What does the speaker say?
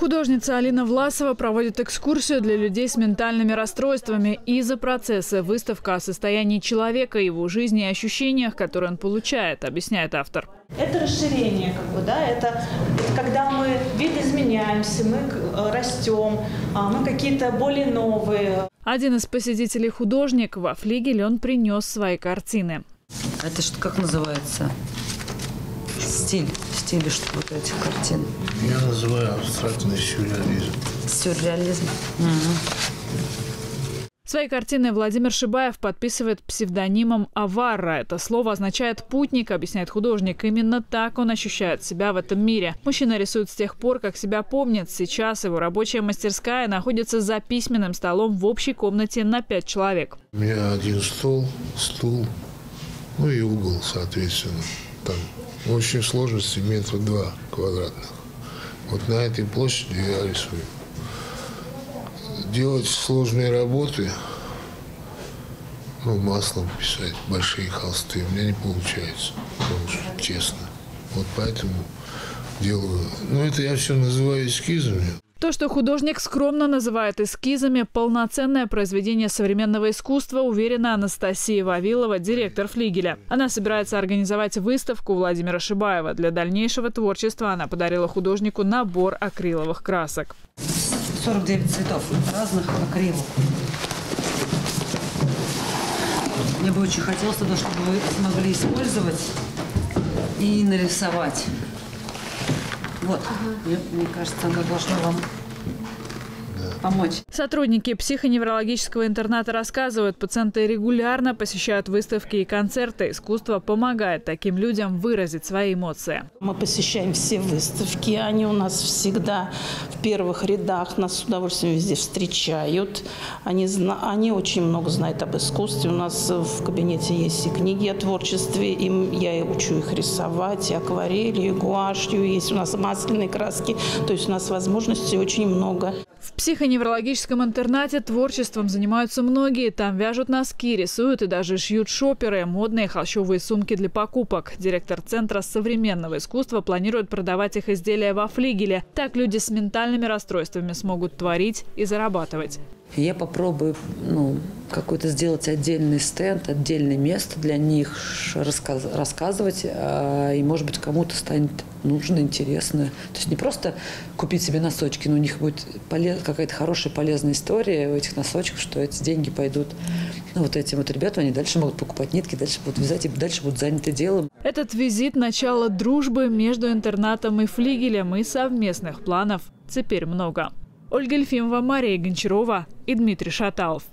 Художница Алина Власова проводит экскурсию для людей с ментальными расстройствами. И за процесса выставка о состоянии человека, его жизни и ощущениях, которые он получает, объясняет автор. Это расширение, как бы, да, это, это когда мы видоизменяемся, мы э, растем, а, мы какие-то более новые. Один из посетителей художник. Во флигеле он принес свои картины. Это что, как называется? Стиль, стиль что вот этих картин. Я называю абстрактный сюрреализм. Сюрреализм. Свои картины Владимир Шибаев подписывает псевдонимом Аварра. Это слово означает «путник», объясняет художник. Именно так он ощущает себя в этом мире. Мужчина рисует с тех пор, как себя помнит. Сейчас его рабочая мастерская находится за письменным столом в общей комнате на пять человек. У меня один стол, стул, ну и угол, соответственно. Там в общей сложности метра два квадратных. Вот на этой площади я рисую. Делать сложные работы, ну, маслом писать, большие холсты, у меня не получается, потому что честно. Вот поэтому делаю. Ну, это я все называю эскизами. То, что художник скромно называет эскизами, полноценное произведение современного искусства, уверена Анастасия Вавилова, директор флигеля. Она собирается организовать выставку Владимира Шибаева. Для дальнейшего творчества она подарила художнику набор акриловых красок. 49 цветов разных акрилов. Мне бы очень хотелось чтобы вы смогли использовать и нарисовать. Вот, мне, мне кажется, она должна вам помочь. Сотрудники психоневрологического интерната рассказывают, пациенты регулярно посещают выставки и концерты. Искусство помогает таким людям выразить свои эмоции. Мы посещаем все выставки, они у нас всегда в первых рядах, нас с удовольствием везде встречают. Они, они очень много знают об искусстве. У нас в кабинете есть и книги о творчестве, им я учу их рисовать, и акварелью, и гуашью, есть у нас масляные краски. То есть у нас возможностей очень много. Психоневрологическом интернате творчеством занимаются многие. Там вяжут носки, рисуют и даже шьют шоперы, модные холщовые сумки для покупок. Директор Центра современного искусства планирует продавать их изделия во флигеле. Так люди с ментальными расстройствами смогут творить и зарабатывать. Я попробую ну, какой-то сделать отдельный стенд, отдельное место для них, рассказ, рассказывать, а, и, может быть, кому-то станет нужно, интересно. То есть не просто купить себе носочки, но у них будет какая-то хорошая, полезная история у этих носочков, что эти деньги пойдут ну, вот этим вот ребятам, они дальше могут покупать нитки, дальше будут вязать и дальше будут заняты делом. Этот визит – начало дружбы между интернатом и флигелем, и совместных планов теперь много. Ольга Ельфимова, Мария Гончарова и Дмитрий Шаталов.